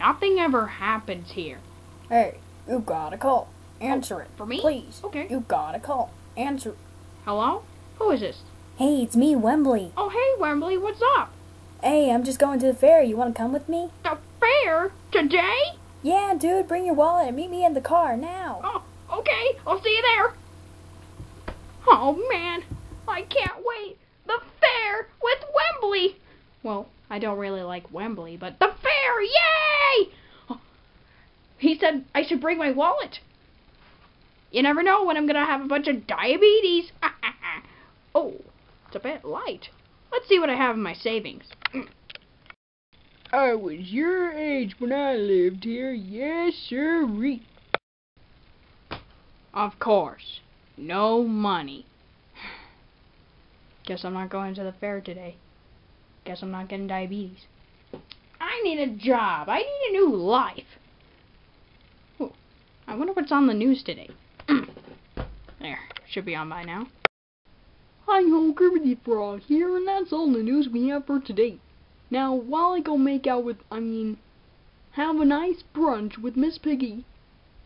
Nothing ever happens here. Hey, you got a call. Answer it. For me? Please. Okay. You got a call. Answer. Hello? Who is this? Hey, it's me, Wembley. Oh, hey, Wembley, what's up? Hey, I'm just going to the fair. You want to come with me? The fair? Today? Yeah, dude, bring your wallet and meet me in the car now. Oh, okay, I'll see you there. Oh, man, I can't wait. The fair with Wembley. Well, I don't really like Wembley, but the fair, yay! Oh, he said I should bring my wallet. You never know when I'm going to have a bunch of diabetes. oh, it's a bit light. Let's see what I have in my savings. I was your age when I lived here, yes sirree. Of course. No money. Guess I'm not going to the fair today. Guess I'm not getting diabetes. I need a job. I need a new life. Ooh, I wonder what's on the news today. there, should be on by now. Hi ho, Kermit Frog here, and that's all the news we have for today. Now, while I go make out with, I mean, have a nice brunch with Miss Piggy,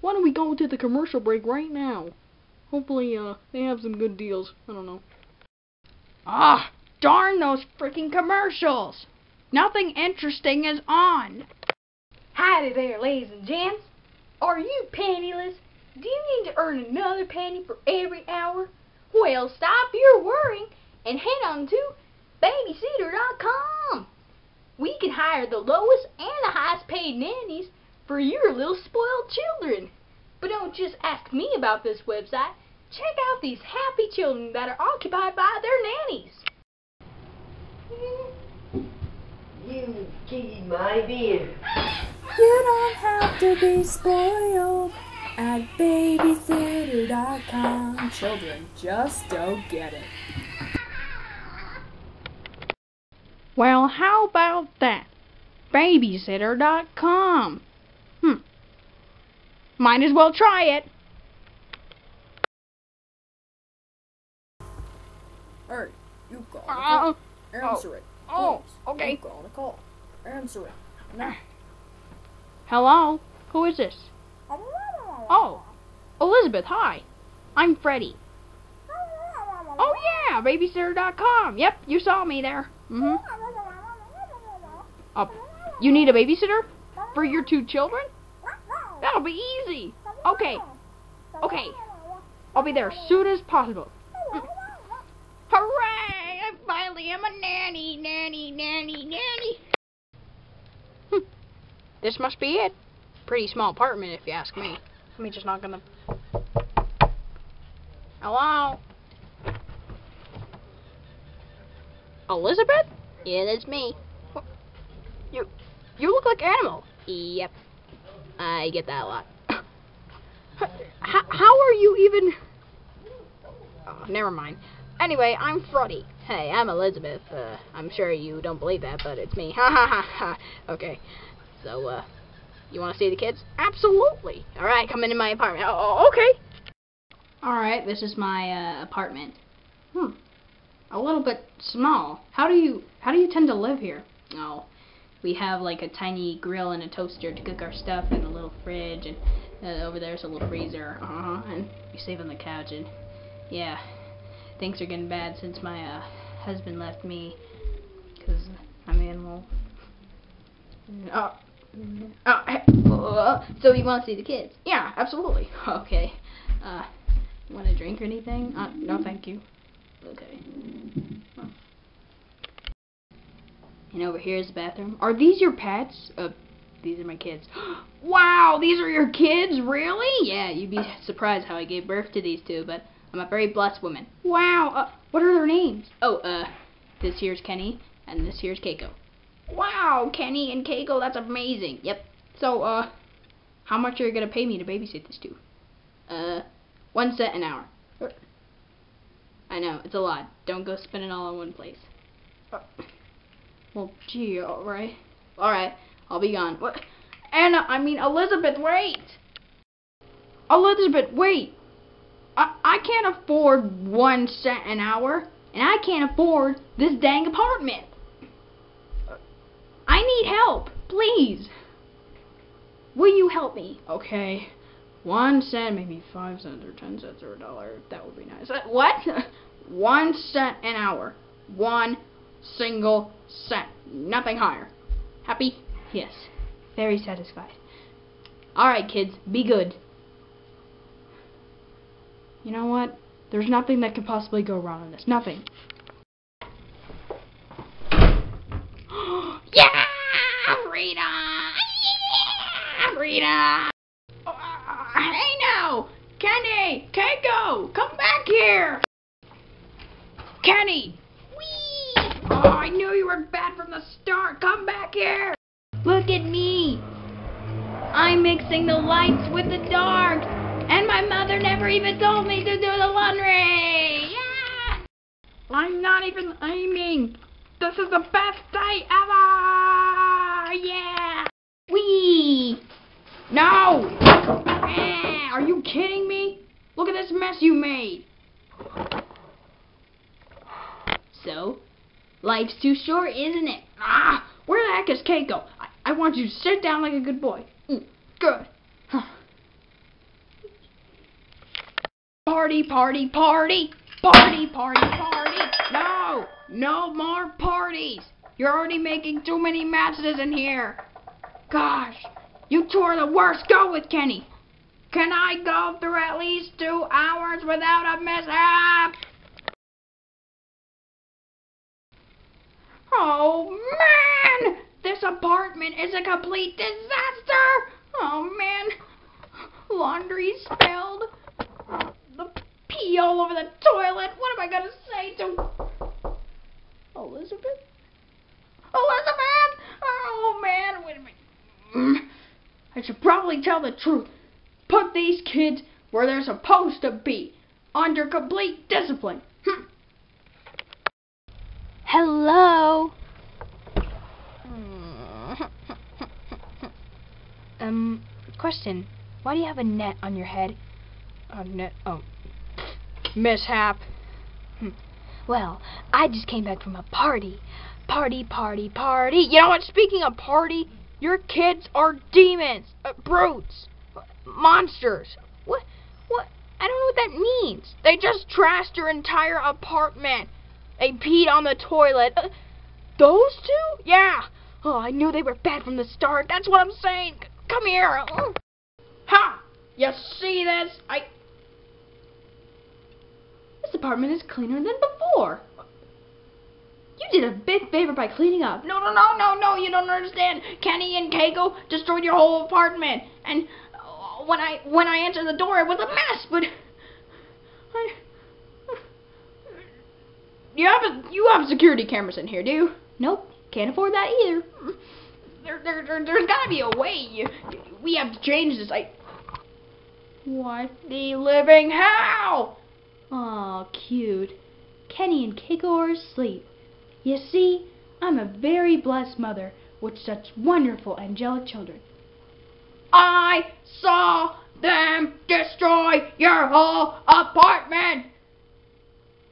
why don't we go to the commercial break right now? Hopefully, uh, they have some good deals. I don't know. Ah, darn those freaking commercials! Nothing interesting is on. Howdy there, ladies and gents. Are you penniless? Do you need to earn another penny for every hour? Well, stop your worrying and head on to babysitter.com. We can hire the lowest and the highest paid nannies for your little spoiled children. But don't just ask me about this website. Check out these happy children that are occupied by their nannies. You kicking my beer. You don't have to be spoiled at babysitter.com. Children just don't get it. Well, how about that? Babysitter.com. Hmm. Might as well try it. Alright, you got a Uh, call. Answer it. oh, okay. You got a call. Answer it. Now. Hello? Who is this? Oh, Elizabeth, hi. I'm Freddy. Oh, yeah, babysitter.com. Yep, you saw me there. Mm-hmm. Uh, you need a babysitter? For your two children? That'll be easy. Okay. Okay. I'll be there as soon as possible. This must be it. Pretty small apartment, if you ask me. Let me just knock on the. Hello? Elizabeth? Yeah, that's me. What? You, you look like Animal. Yep. I get that a lot. how, how are you even... Oh, never mind. Anyway, I'm Freddy. Hey, I'm Elizabeth. Uh, I'm sure you don't believe that, but it's me. Ha ha ha ha. Okay. So, uh, you want to see the kids? Absolutely. All right, come into my apartment. Oh, okay. All right, this is my uh, apartment. Hmm. A little bit small. How do you how do you tend to live here? Oh, we have like a tiny grill and a toaster to cook our stuff, and a little fridge, and uh, over there's a little freezer. Uh huh. And we save on the couch, and yeah, things are getting bad since my uh, husband left me, cause I'm an animal. Oh. Oh, uh, so you want to see the kids? Yeah, absolutely. Okay. Uh, want a drink or anything? Uh, no, thank you. Okay. And over here is the bathroom. Are these your pets? Uh, these are my kids. wow, these are your kids? Really? Yeah, you'd be surprised how I gave birth to these two, but I'm a very blessed woman. Wow. Uh, what are their names? Oh, uh, this here's Kenny, and this here's Keiko. Wow, Kenny and Keiko, that's amazing. Yep. So, uh, how much are you gonna pay me to babysit these two? Uh, one cent an hour. I know, it's a lot. Don't go spend it all in one place. Well, gee, alright. Alright, I'll be gone. What? Anna, I mean, Elizabeth, wait! Elizabeth, wait! I, I can't afford one cent an hour, and I can't afford this dang apartment. I need help, please. Will you help me? Okay. One cent, maybe five cents or ten cents or a dollar. That would be nice. Uh, what? One cent an hour. One single cent. Nothing higher. Happy? yes. Very satisfied. Alright, kids, be good. You know what? There's nothing that could possibly go wrong in this. Nothing. Yeah! Freedom! Yeah! Freedom! Uh, hey now! Kenny! Keiko! Come back here! Kenny! Whee! Oh, I knew you were bad from the start. Come back here! Look at me! I'm mixing the lights with the dark! And my mother never even told me to do the laundry! Yeah! I'm not even aiming. This is the best day ever. Yeah. Whee! No. Eh, Are you kidding me? Look at this mess you made. So, life's too short, isn't it? Ah, where the heck is Keiko? I, I want you to sit down like a good boy. Mm, good. Huh. Party, party, party. Party, party, party. No, no more parties. You're already making too many messes in here. Gosh, you two are the worst. Go with Kenny. Can I go through at least two hours without a mishap? Oh man! This apartment is a complete disaster! Oh man! Laundry spilled. The pee all over the toilet. What am I gonna say to Elizabeth? Elizabeth! Oh man, wait a minute. Mm. I should probably tell the truth. Put these kids where they're supposed to be, under complete discipline. Hm. Hello? um, question. Why do you have a net on your head? A net. Oh, mishap. Well, I just came back from a party. Party, party, party. You know what? Speaking of party, your kids are demons, uh, brutes, monsters. What? What? I don't know what that means. They just trashed your entire apartment. They peed on the toilet. Uh, those two? Yeah. Oh, I knew they were bad from the start. That's what I'm saying. Come here. Oh. Ha! You see this? I. This apartment is cleaner than before. You did a big favor by cleaning up. No, no, no, no, no. You don't understand. Kenny and Keiko destroyed your whole apartment, and when I when I answered the door, it was a mess. But I. You have a, you have security cameras in here, do you? Nope, can't afford that either. There, there, there, there's gotta be a way. We have to change this. I. What the living hell? Aw, cute. Kenny and Keiko are asleep. You see, I'm a very blessed mother with such wonderful angelic children. I saw them destroy your whole apartment.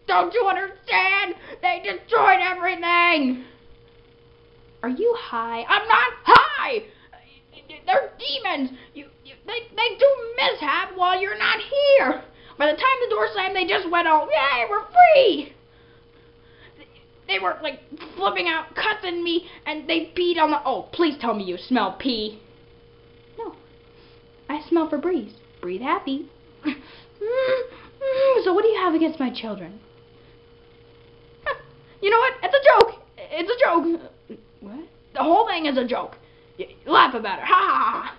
Don't you understand? They destroyed everything. Are you high? I'm not high. They're demons. You, you, they, they do mishap while you're not here. By the time the door slammed, they just went all, yay, we're free. They were like flipping out, cussing me, and they peed on the. Oh, please tell me you smell pee. No, I smell Febreze. Breathe happy. so what do you have against my children? You know what? It's a joke. It's a joke. What? The whole thing is a joke. Y- laugh about it. Ha ha ha.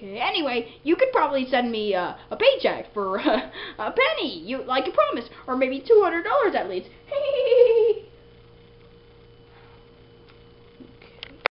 Okay. Anyway, you could probably send me uh, a paycheck for uh, a penny, you like you promised, or maybe two hundred dollars at least.